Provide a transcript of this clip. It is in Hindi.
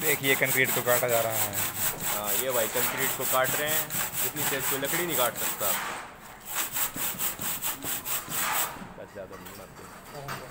देखिए कंक्रीट को काटा जा रहा है। हाँ ये भाई कंक्रीट को काट रहे हैं। इतनी तेज कोई लकड़ी नहीं काट सकता। ज़्यादा नहीं